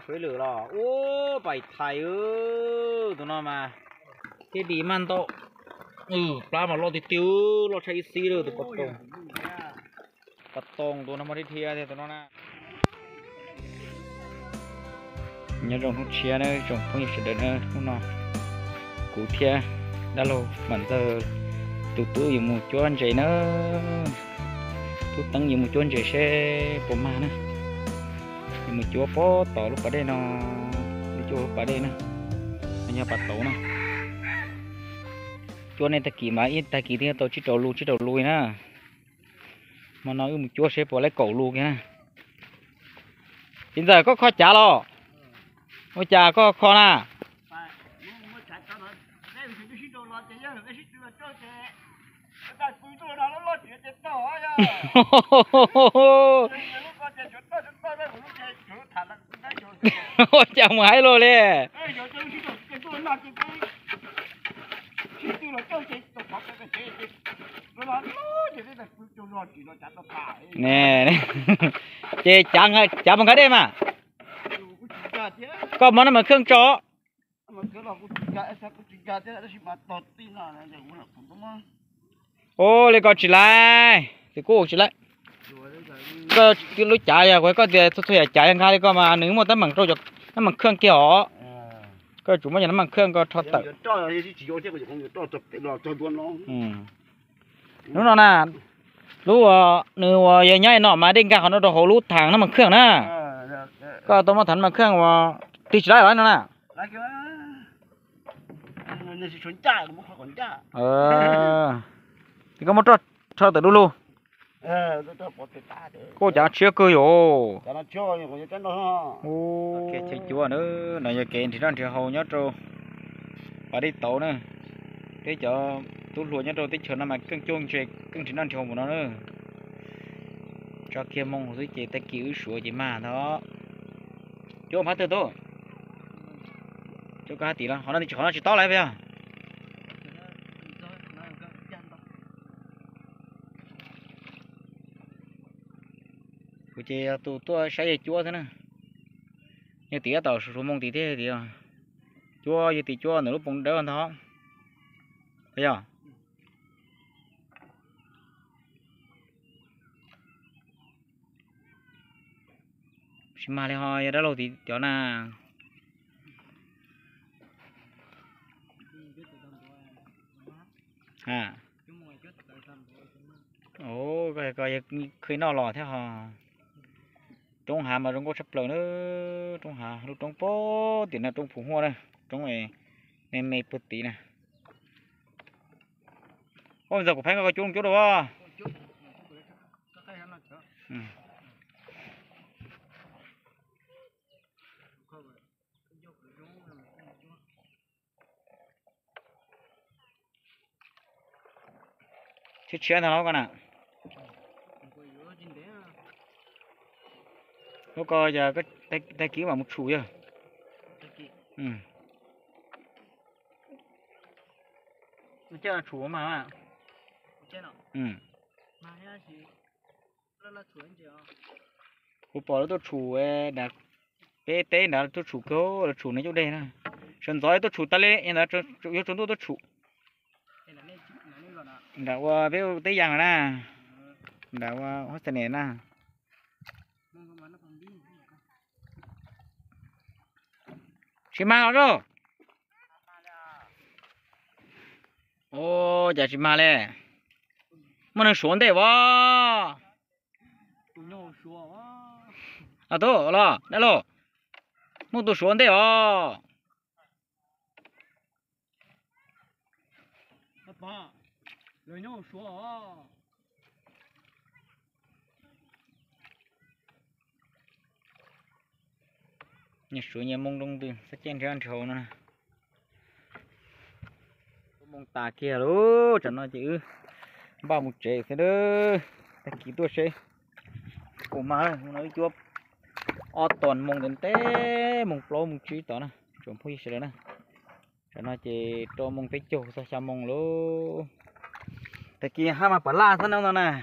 水流了，哦，白菜哦，懂了吗？cái đi man to ừ pla mà lo thì tiêu lo chạy xí rồi tụi bắt tông bắt tông tụi nó mà đi thia thì tụi nó na nhớ rồng không chia nữa rồng không nhiều sự nữa không nó cụ thia đã lâu mình giờ tụi tụi dùng một chỗ anh chị nữa tụi tăng dùng một chỗ anh chị sẽ bộ mà nữa một chỗ có tỏ lúc ở đây nó đi chỗ ở đây nữa anh nhớ bắt tàu nữa chỗ này ta kỳ mà ít ta kỳ thì tôi chỉ trâu lu chỉ trâu lui nè. Mà nói một chỗ sẽ bỏ lấy cổ lu kìa. Hiện giờ có kho chả lo? Có chả có kho nè ôi chả mãi luôn đi. Nè nè. Chị chẳng chẳng bằng cái đêm à có món mà khương chó ô, lấy con chỉ lại thì cô chỉ lại cái lối chạy à quay có tiền thôi thôi chạy ăn khai có mà nếu mà tấm bằng trâu chọc tấm bằng khương kiểu có chủ mấy nhà tấm bằng khương có thoát tự ừ. Đúng rồi nè. Lúc ờ nếu ờ giờ nhảy nọ mà đinh cả nó đồ hồ lút thẳng nó bằng khương nè. Có tôi mà thắn bằng khương mà tí chỉ lại nữa nè ờ. Thì có một trò cho từ luôn cô chả chưa cơ yo ô cái chơi chúa nữa. Này giờ kẹn thì nó thì hầu nhớ trâu và đi tàu nữa. Thế cho tôi lùa nhớ trâu tích chờ nó mà cưng chuông chơi cưng thì nó thì hầu của nó nữa. Cho kia mong dưới chị ta cứu sửa chị mà đó. Chú phát từ tôi. Chú cá tí là họ nó họ nó chỉ to lại vậy à của chị tụ tôi xây chúa thế nè. Như tía tàu số mong tí thế thì chúa như tí chúa nửa lúc bông đỡ hơn đó bây giờ xin mà đi hỏi đã lâu thì chỗ na. À. Ồ cái cái khi nào lò thế hả? Trong hà mà trong có sắp lờ nữa. Trong hà, lúc trong bó tiền là trong phủ hoa đây. Trong này nem mây bớt tí nè. Ôi giờ của phải có chung chỗ đâu à ừ. chứ chuyện thằng nó con à nó coi giờ cái tay tay kiếm vào một chủ chưa? Ừ. Nó chơi là chủ mà mà ừ cô bỏ nó tôi chủ đã tế tế đã tôi chủ cơ là chủ này chỗ đây nè sân gió tôi chủ ta lên em là chủ yếu chúng tôi tôi chủ đã qua biết tế giang rồi nè. Đã qua hết này nè chị mang rồi ô giờ chị mang lên mà nó xuống đây vợ à đó là đây lo mà tôi xuống đây vợ Ba, rồi nhau số nhà số nhà mông đông từ sẽ chen theo ăn trầu nữa mông tà kia đó chẳng nói chữ. Ba một trẻ thế đó ta kỹ tôi sẽ. Cổ má nói chúa, o toàn mông đến té mông plo mông trí tỏ nè. Chuẩn phui sẽ nè. Chẳng nói chỉ cho mông tới chỗ sao sao mông luôn. ta kia hai mà bả la sao nào nè.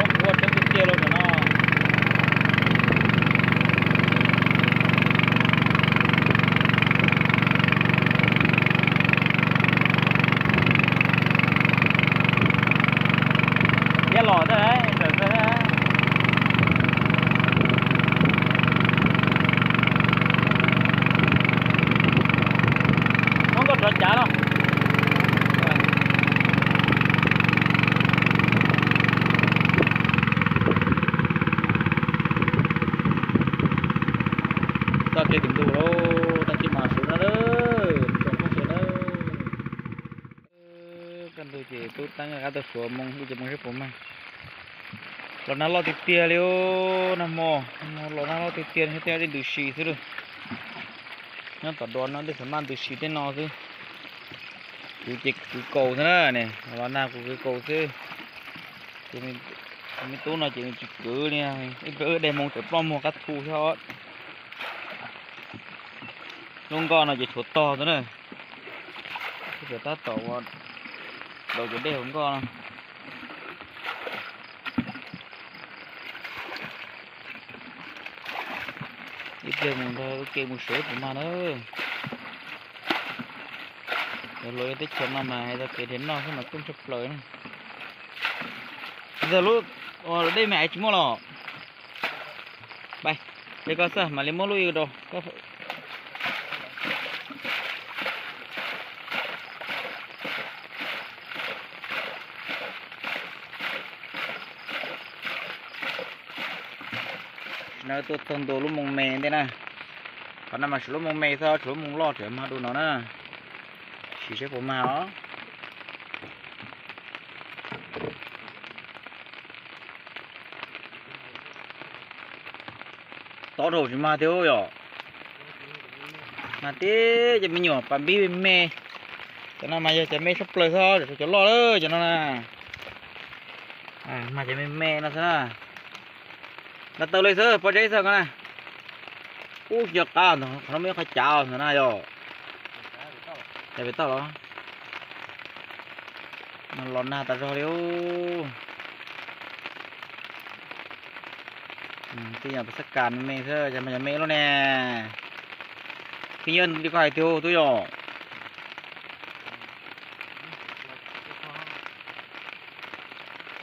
ta kia tính đủ đâu ta chỉ mà xuống đó xuống không xuống đó ờ, cần tôi chỉ tôi tăng cái tôi xuống, mong tôi chỉ mong cái mày. mà lo nó lo thịt tia liu nằm mò lo nó lo thịt tia hết tia đi đủ xì thế rồi. Nó tỏ đoán nó đi phải mang đủ xì thế nó chứ cứ chỉ cứ cầu thế đó này lo nào cũng cứ cầu thế. Tụi mình tụi mình tú nói chuyện cứ nè cứ để mong tụi plom mua cắt thu thôi nông con là chỉ chuột to thế này. Cái ta tổ đầu cái đều không con. này. Ít đường mình thôi kêu một số của mà nữa rồi lối tích chấm nào mà, hay là cái đến nào khi mà cũng chụp lời này. Giờ lúc ở ờ, đây mẹ chúng mua bay, đây có sao? Mà lấy mua lui đồ. Có nó tôi thôn đồ lúc mùng mè thế nè còn năm mà lúc mùng mè thôi lúc mùng lo thì mà đồ nó nè. Chỉ sẽ phổ màu đó to đồ chỉ mà thiếu rồi. Mà thế giờ mình nhỏ bàn bi mè. Cho nó mà giờ chả mè sắp lời thôi, để cho lo đó cho nó nè. À mà chả mè mè nó sao nó tao lấy sơ bỏ cháy sơ con này. Ú giật tao, nó nó mới khai chào nó này rồi. Để biết tao đó. Nó lòn na ta rồi điếu. Ừ, tí nhà phải sắc càn mê sơ mà chạy mấy luôn nè. Khi nhân đi qua tiêu tôi rồi.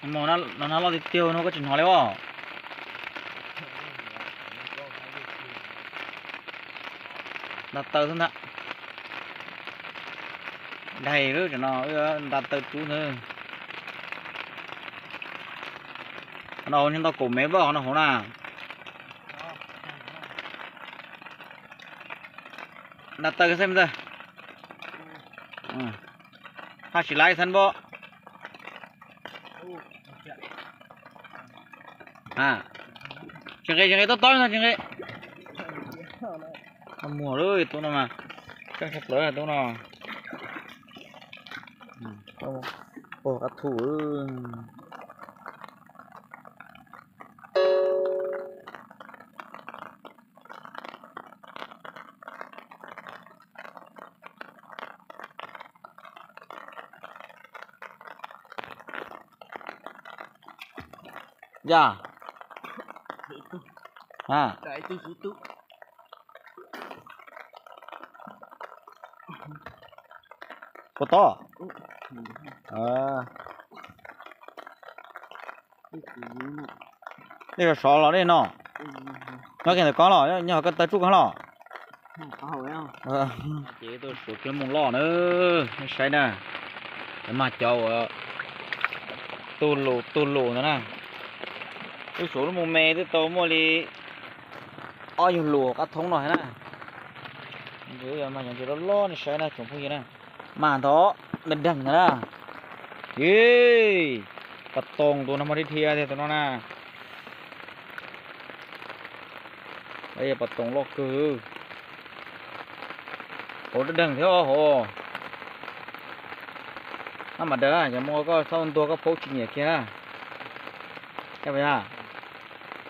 Mà nó nó nó lo tiêu nó có chuyện hỏi đấy không? Đặt tờ thôi nè đầy rồi cho nó đặt tờ chú nữa nó nhưng tao cổ mấy bò nó hổ nào đặt tờ cái xem ra. Ừ. Ha chỉ lại thân bò. À. Chừng cái chừng cái tốt to thôi, chừng cái nó mùa rồi tôi nó mà. Chắc sắp tới là tôi nó ô ô các thủ dạ. À Cái tôi số tụ. có to à đây là sọ lọ đây nó nó cái này có lọ nhớ cái tay trúc có lọ Có hỏi không? ờ chị tôi sửa cái mông lọ nữa nó sai nè cái mặt châu tu lù tu lù nữa nè tôi sửa nó mông mè tôi tao mua đi ôi nhiều lùa cá thông rồi nè dưới mà những cái đó lo nó sai nè chúng không gì nè mà đó mình đằng nữa nè ê ปะตงตัวน้ มาทอดันดังนะยี่ปะตงตัวน้ำมันที่เทียเทตัวนั้นนะไอ้ปะตงลอกคือโหดังเท่าโหน้ำมันเด้ออย่ามองก็ซ่อนตัวก็พกชิ้นเนี่ยแค่ใช่ไหมอะ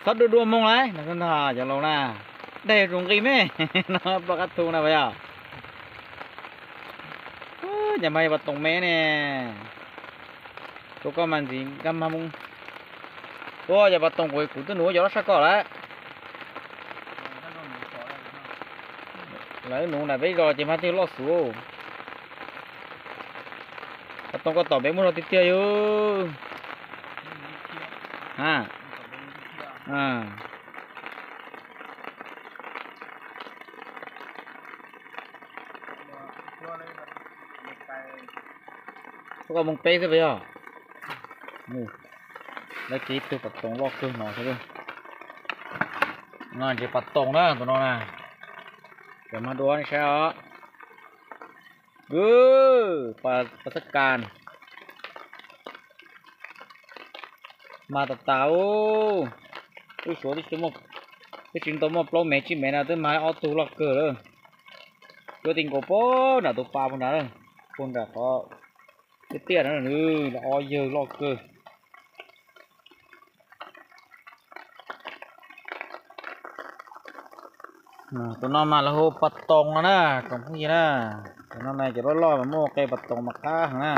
สัตว์ดูดวงมองไรนักขันธาอย่าลงนะได้ตรงกี่แม่นะปกตินะไปอะ nhà mày bật tổng mẹ nè. Tôi có màn gì? Găm ham không cô giờ bật tổng của cụ tôi nuôi cho nó sắc cỏ đấy lỡ nụ này bây giờ chỉ mang tiêu lo xuống. Bật tổng có tỏ bé muốn nó tiếp chơi chứ à. À. พวกมึงเป๊ะซะไปอ่นี่แล้วกีตัวปัดตรงลอกตัวหนอซะด้วยงานจะปัดตรงนะตัวน้องนะเดี๋ยวมาดูนะใช่เหรอดูปลาประสการ มาตัดเต่าอู้ยสวยที่สุดมั้งที่จริงตัวมัปลอมแม่ชิแม่น่ะตัวไม้ออตูล็อกเกอร์เลยตัวติงโกโป้น่ะตัวปลาพวกนั้นเลย คนแบบก็เตี้ยนั่นเลยละออเยอะลอกเกอตัวน้องมาแล้วโหปัดตรงนะของพี่นะตัวน้องแม่จะรอดรอดมาโม่ไกปัดตรงมาค้าหนะ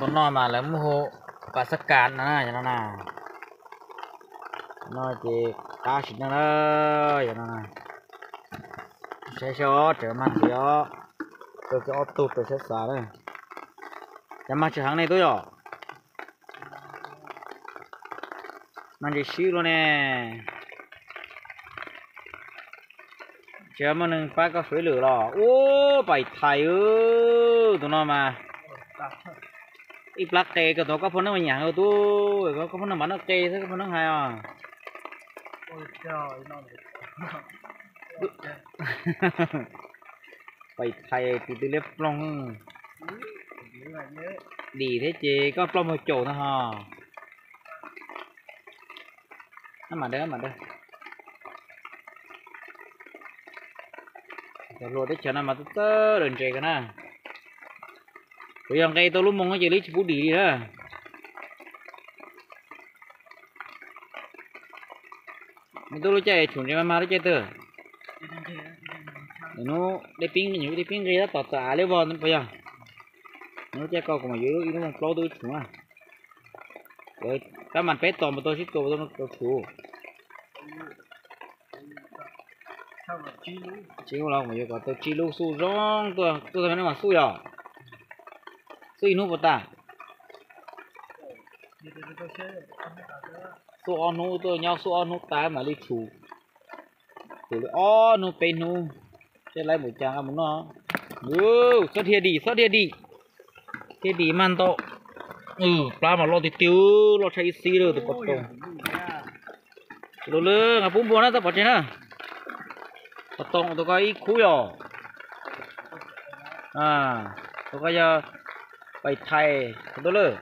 ตัวน้องมาแล้วโมโหปัสกัดนะอย่างนั้นนะน้อยจีตาชิดนะอย่างนั้นนะ xe cho trở mặt thì ó tôi cái ô tụt, tôi sẽ xả đây. Chả mặt chở hàng này tôi rồi mà chỉ xíu luôn nè. Chờ mà nâng phát có phế lửa lò ô bảy thầy ư, tụi nó mà. Ít lắc kê cái tổ có phun nó mà nhàng rồi tôi. Có có phun nó bắn nó kê thế có phun nó hay à. ไปไทยติดเล็บร้องดีแท้เจก็ปล้องมโจนะฮะนั่นมาเด้อมาเด้อเดี๋ยวรได้เชิญมาตุ๊เตอร์เดินเจกันนะไปยังไงตัวลุ่มมองก็จะลิชพูดดีดีนะมันต้องรู้ใจฉุนใจมามาได้ใจเตอร์ nó để pin cái những cái pin cái đó tọt tả lấy vào nó, bây giờ. Nó chạy câu của mà dưới nó còn flow tôi chúng à. Rồi, các bạn phải tòm mà tôi, xích cầu tôi, nó cầu thủ chỉ có lòng mà giờ có tôi chỉ lúc su rong, tôi tôi thấy nó mà su rồi su inu ta. Su on nu tôi nhau, su on nu tái mà đi chủ. Từ lấy o nu. จะไล่หมูจางมังเนาะโอ้สดเตียดีสดเทียดีเทียดีมันโตเออปลาหมาลอติดติวลอใช้ซีเลยตัวกตรงลเลือกอะปุ้มบัวนะตัวปอดเจนะปอตรงตัวก็อีคู่ยออ่าตัวก็จะไปไทยตัวเลือก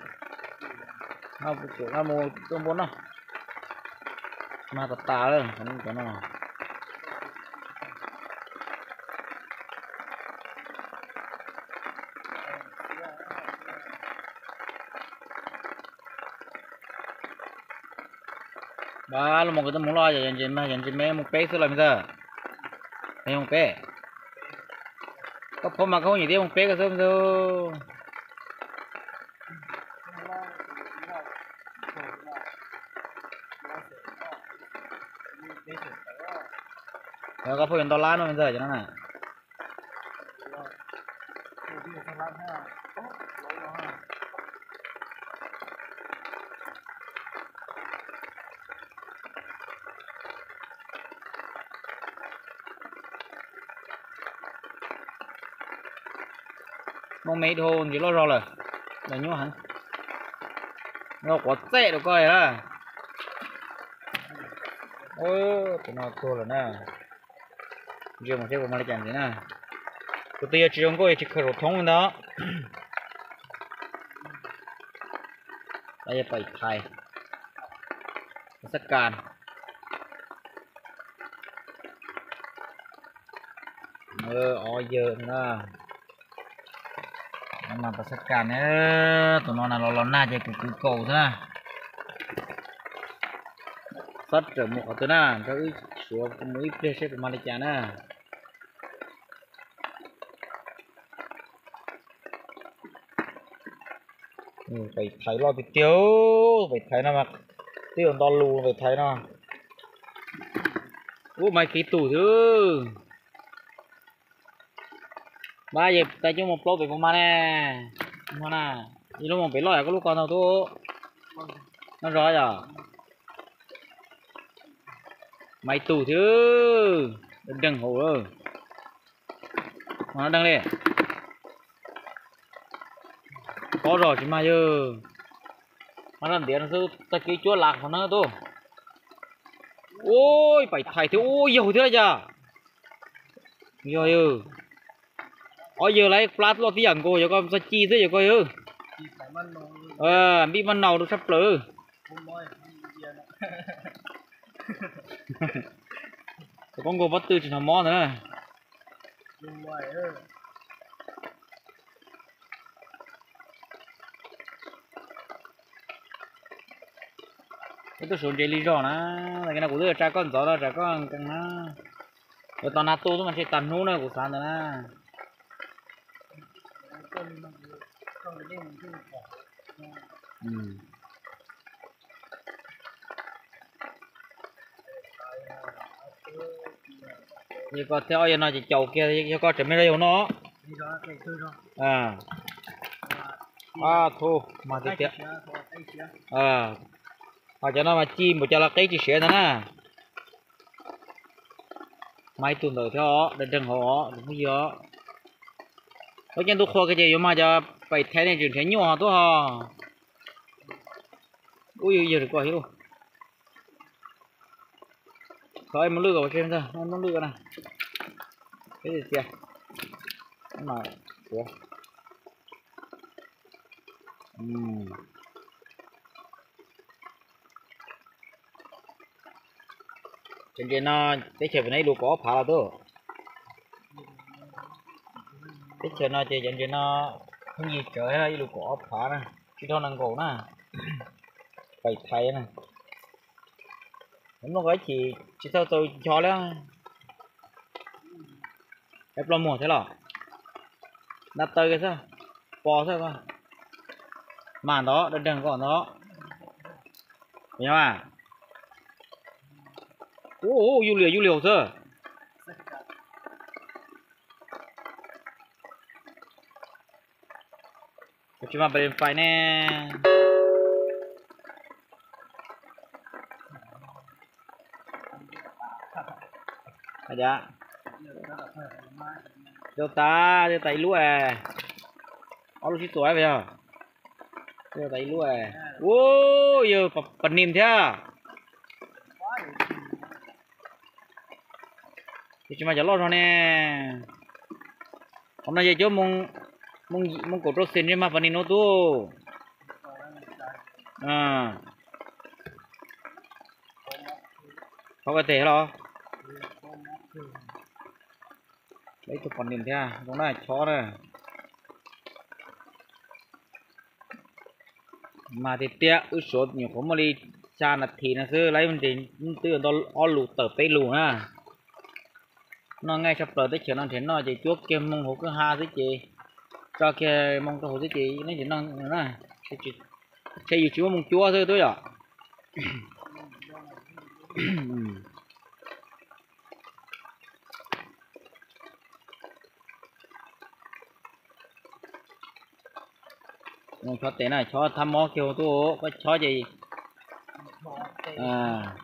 เอาปุ๊บเอาโมตัวบนเนาะมาตัดตาเลยผมก็เนาะ ba lo một cái tấm muốn lo giờ dần chị mà dần chị mấy một bé số làm sao? Mấy một bé có phong mà không nhìn thấy một bé cái số đâu rồi có phong đô la nó bây giờ cho nó nè mong mấy thôn chỉ lo rồi là là nhớ hả nó có tệ được coi à. Ôi tụi nó thua rồi nè. Giờ một cái bộ mà chẳng thế nè. Tụi tôi chỉ dùng coi chỉ khởi đầu thông đó. Đây là bảy thai sắc can ờ ôi giờ nữa นาประสบการณ์เออตัวนอน่ะเราเราหน้าใจกูกูโกซะนะสัดเกิดหมกตัวน่ะก็าอีสวมมือเพลเช่เป็นมาเลจานะไปไยรอบไปเตี้ยวไปไยน้ำมาเตี้ยวตอนรูไปไยน้ะโอ้ไม่กี่ตู่เถอะ ba giờ, tay chúng một lô về mà nè. Mà nè đi lúc một bị lòi có lúc còn đâu tu nó rõ rồi mày tù thứ. Đừng đừng hổ rồi nó đang đi. Có rồi chứ mà giờ mà làm điện sư ta ký chúa lạc của nó tu ôi, phải thầy thứ ôi nhiều thế giờ nhiều giờ ở giờ lấy plat lo tiền cô, giờ con sao chi thế giờ coi ư. Ờ bị văn nào được sắp lỡ. Con cô bắt tư chỉ làm món nữa. Cái tôi xuống jelly rõ nó cái nào cũng đưa trả con gió đó trả con, càng nó rồi tao nato tôi mà sẽ tàn hú nữa của sáng nữa Ừ. vậy có theo giờ nó chỉ chầu kia thì có chỉ mới đây nó? À. À thu. Mà thì tiệt à. Mà cho nó mà chi một cho là cái chỉ sẻ đó nè. Mấy tuần đầu theo để đừng hổ, đừng có gì đó có chân tôi khoa cái gì mà cho phải thế này chuyển thế nhỏ tôi hả? Ui giờ được coi hiểu thôi muốn lừa vào trên thôi em muốn lừa này cái gì kìa? Cái kìa Ừm. trên trên nó, cái chờ bên này đủ có phá là tôi. Cái nó chơi trên trên nó. Không gì trời hay đủ có phá nè. Chỉ thôi năng cổ nè. Phải thay nè. Đúng cái chỉ chỉ theo tôi cho nữa, ép lo mùa thế nào? Đặt tới cái sao? Bò sao coi màn đó đừng đừng còn đó. Hiểu à ô ô du liều du liều คิดว่าประเด็นไฟแน่ขยะเดี๋ยวตาเดี๋ยวไตรั่วเอาลูกชิ้นสวยไปเถอะเดี๋ยวไตลุ่ยโอ้ยเยอะปนิมเถอะที่จะมาจะรอดเท่านี้ผมน่าจะเจอมึง mong mong cổ trốt xin mà phần nó tu. À. Không có thể lo lấy chụp nhìn niềm à, giống này chó này mà thì tia ui số nhiều có mà đi cha là thì nó cứ lấy mình đến tưởng đó o lù tờ tây lù ha à? nó ngay sắp tới tới chiều nó thế nó chỉ chuốc kem mong hổ cứ ha thế chị cho kia mong cái hồ thế chị nó chỉ năng nữa nè chị cái gì chúa mong chúa thôi, tôi ạ. Mong cho tên này cho thăm mó kêu tôi, có cho gì? À.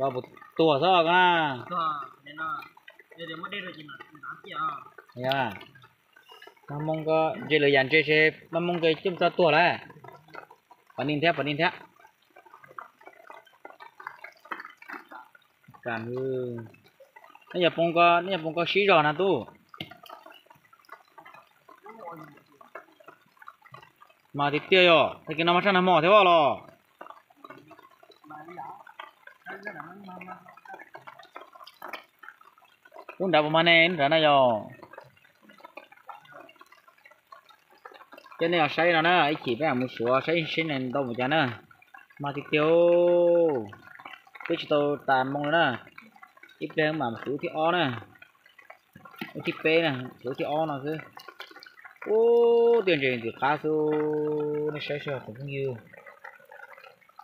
có một tua sao cả ก็เนี่ยนะเดี๋ยวไม่ได้เลยจีน่ะน้ำเกี่ยว nha mà mong có chơi lời dàn chơi chơi mà mong cái chúng ta tua đấy phần in thép phần in thép cảm ơn bây giờ phong có bây giờ phong có xí rồi nè tu mà thì tiêu rồi thì cái nó mà sao nó mỏ thế bao lo cũng đã mà unda pamane rana yo cái này xây ra nó ấy chỉ với một số xây xây nền đâu mà chán nữa mà cái kiểu cái chỉ tôi tạm mong nữa ít bên mà một số thì o nè. Một ít bên nè số thì o cứ ô, tiền truyền thì khá số nó xây xây cũng nhiều.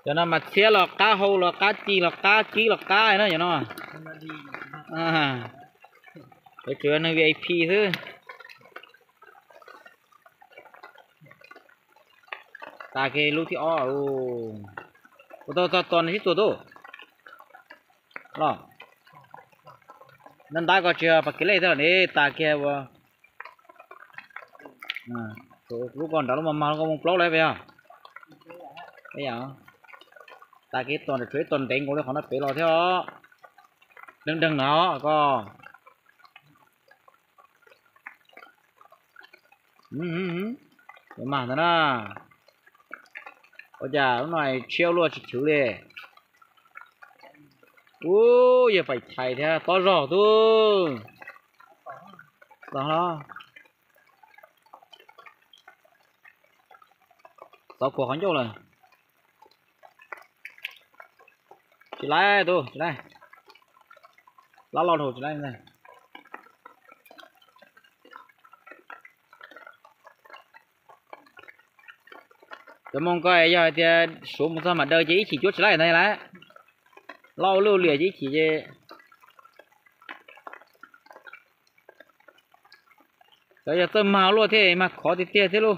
Cho nên mặt xe là cá hô là cá, chi là cá chi là cá này nó vậy nó. À cái chuyện nó VIP thứ. Ta cái lúc thì ó ô ô, tao tao toàn hết tuổi đâu lo nên ta có chưa bắt cái này thôi nè ta kia vào. À lúc còn đó lúc mà mà có một blog đấy vậy à bây giờ ta cái toàn là thuế, toàn đánh của nó khó nó phải lo theo đừng đừng nó có. Ừ ừ ừ. Cái mà nó nè. Ôi chà, lúc này chiêu luôn chỉ chịu đi ô giờ phải chạy theo to rõ tu đó. Tao của hắn chỗ rồi chỉ lại tu chỉ lại lá lon hồ chỉ lại tôi mong coi giờ thì à, số một trăm mà đời chỉ chỉ chút lại này là. Lâu lưu lìa chỉ chỉ giờ tôi mau luôn thế mà khó thì tiếc thế luôn.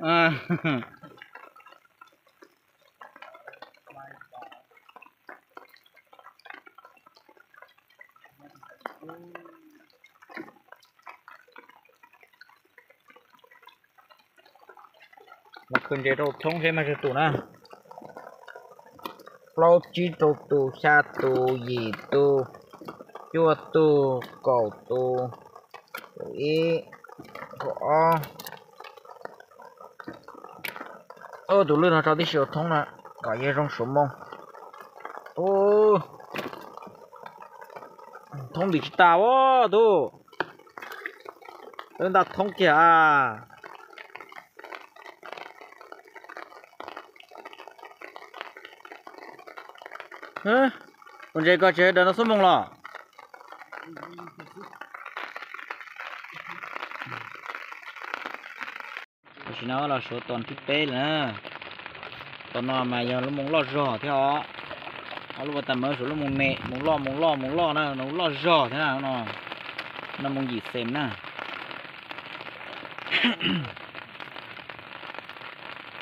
À mà khuyên chế đâu thông thế mà cái tủ na. Lâu chỉ tụ tụ xa tụ gì tụ chua tụ cầu tụ tụ ý có ô tụ lươn nó cho đi siêu thông nè. Cả dây trong số mông. Ô. Thông đi ta ô tụ Chúng ta thông kìa à. Hả? Con trai có chơi đàn nó xuống mông lò. Chỉ nó là số toàn thích tê nữa toàn nó mà giờ nó mông lo rò thế họ họ lúc tầm mới số nó mông nè mông lo mông lo mông lo nè, nó lo rò thế nào nó. Nó mông gì xem nè.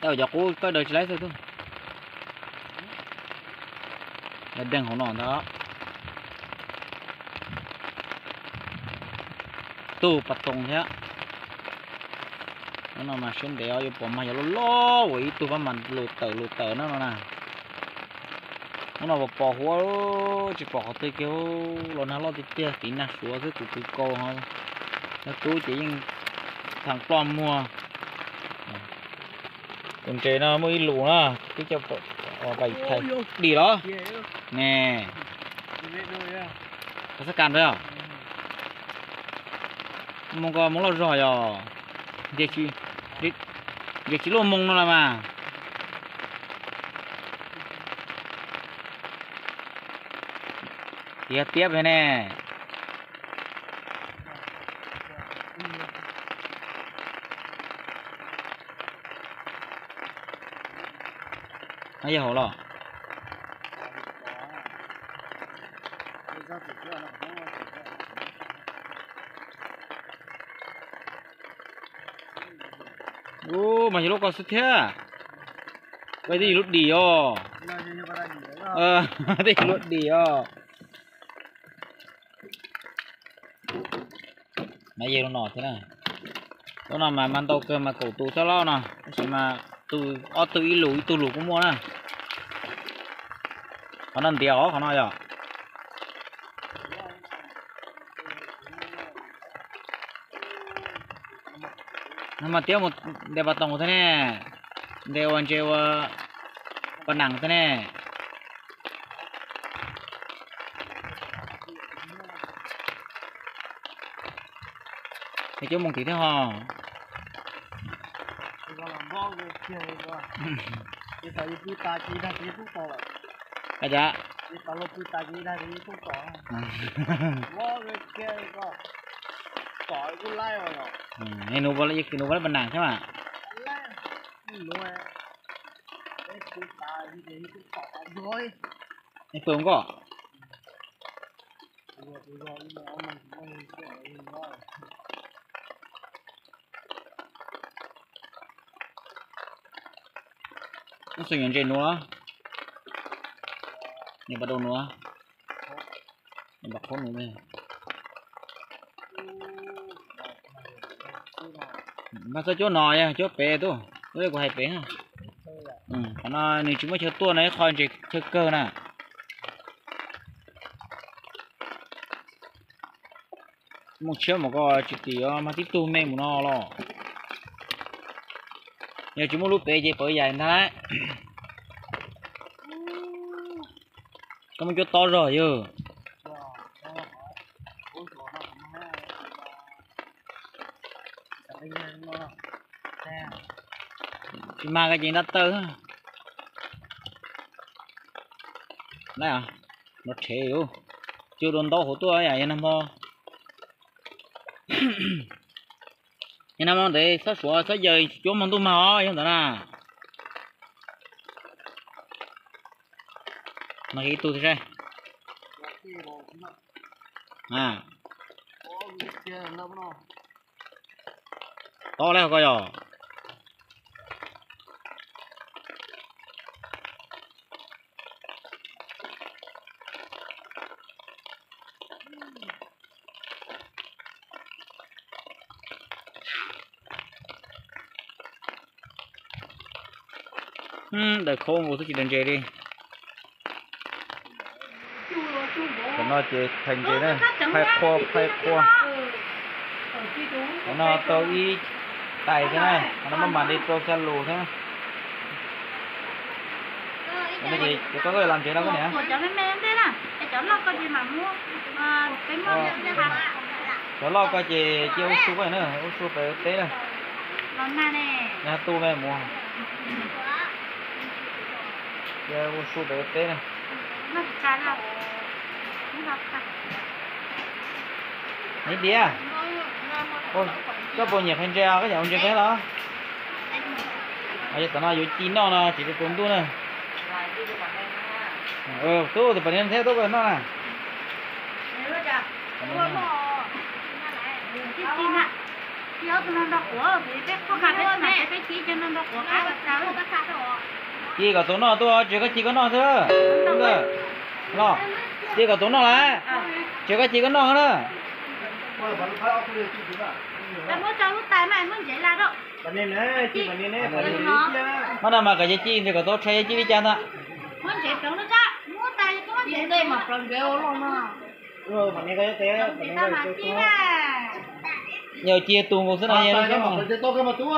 Đâu giờ cô có đời lấy thôi thôi là đằng hổ nòn đó. Tu bắt tông thế nó nằm mà xin để ở bỏ mà giờ lo lo vậy tu bắt mình lụt tờ lụt tờ nó nè. Nó nào bỏ hoa chỉ bỏ tới kêu lo nó lo thì tia tí nè xuống cái cục tụ cô ha nó tu chỉ những thằng con mua. Còn trẻ nó mới lù nó cái cho có bảy thầy đi đó. Nè. Có sắc cam đấy à? Mong có mong là giỏi à? Để chi. Để để chi lô mong nó là mà. Tiếp tiếp thế này nó giờ hổ lò. Ô mà chỉ lúc còn à? thì lúc đi ô ờ thì lúc mấy giờ nó nọ thế này. Đó là mà mang tàu cơ mà cổ tù sao lo nè. Mà từ ở từ ý lũ từ lũ cũng mua nè còn ăn tiêu còn nói rồi à? nhưng mà tiêu một để bắt tổng thế nè. Để hoàn chơi còn nặng thế nè. Thì chú mong tí thế hò. cái kia quá cái tao đi ta chỉ ra cái thuốc tao ก็จะ cái tao lúc ta chỉ ra cái thuốc tao quá cái kia quá tỏi cái lai rồi nó อืมให้หนูบ่ละคือหนูบ่ได้บันหนั sung yên trên nữa nhưng bắt đầu nữa? Nhưng bắt khốn nữa bắt sao chỗ nòi à chỗ bé tu. Chỗ có hai bé à ừ còn nó nếu chúng ta chơi tua này khỏi chơi chơi cơ nè. Một chiếc mà có chỉ tiêu ờ, mà tiếp tu mềm nó lo giờ chúng muốn lúc bé chơi bởi dài thế có một chỗ to rồi chứ, chỉ mang cái gì đất tư ha này à nó chế chưa đồn to hổ tôi vậy nằm mo nhưng nằm mò để sáu sủa sáu giờ chỗ mình tôi mò vậy đó nè mà cái tôi thì ra à. To lên coi rồi. Ừ để khô một chút chỉ đừng chơi đi. Còn nó chơi thành chơi này khai khoa khai khoa còn nó tao y tài thế này. Nó mà bàn đi tôi xe lù thế. Còn cái gì thì có người làm chuyện đâu cái này một em thế nào cái cháu lo con gì mà mua cái mua cái hạt đó lo coi chị ô su vậy nữa. Su về tế này này nè. Nhà tu về mua chị ô su về tế này nó cá nào nó ôi có bao nhiêu hình treo cái ông chưa thấy đó bây giờ tao nói chín nó nè chỉ được tuần tu nè. Ừ tu thì phải nên theo tu về nó nè. Nè chiếu cho nó. Đọc của thì cái có cả cái này cái chi cho nó đọc của. Cái sao cái sao đó chi có tuần nó tu chỉ có chỉ có nó thôi. Đúng rồi. Nó chi có tuần nó lại chỉ có chỉ có nó nữa mà là đấy, chị đấy, đấy mà mà cái chi thì có tốt chơi chi đi chăng đó muốn dễ trống nó ra. Muốn tay có dễ đây mà còn ghê luôn mà Rồi, bạn nên cái thế, thì cái mà chi à nhờ chia tuần cũng À, nói như cái thế mà mà to cái mà tú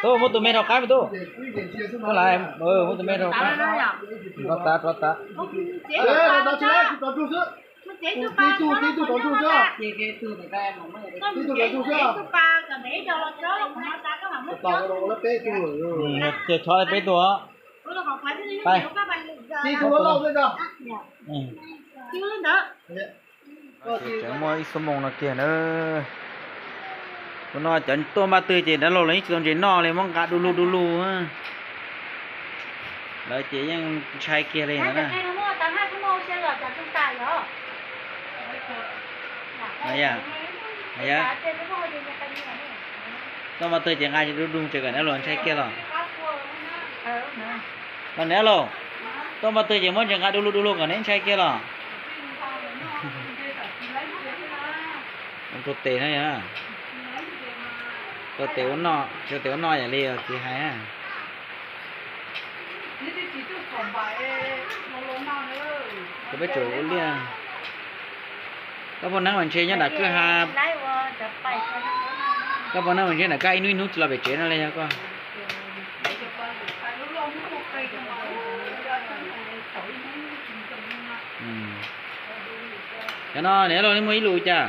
à. tu một tụi mẹ học cái mà tu có lại em ừ một tụi mẹ học tao cái rót ta rót ta. Dễ Ê, cho đó đó đó đó sữa. cho ba cả để không phải cái gì Đây. nhiều các bạn Tí tu nó lâu lên đâu. ừ. Chưa lên đó chẳng ít số mông là kia nữa con nó chấn tôm ba tư chị đã lô lấy còn chị nó lên mong cả đu lu đu lu á. Đấy chị nhân trai kia lên nữa. Nè đấy à. Đấy à tô ba tư chị ngay chị đu đu chị cả nó luôn trai kia rồi. Còn nữa luôn tô ba tư chị muốn chị ngay đu lu đu lu còn đến trai kia rồi. Tôi tệ này à tôi tiểu nó tôi tiểu nó vậy liền chị hay à tôi biết chủ liền các bọn năng mình chơi nhá đã cứ ha các bọn năng mình chơi là cái nuôi nút là bị chế nó lên con. Ừ. Cho nó nếu rồi mới lùi cha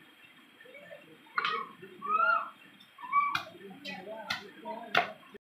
Thank you.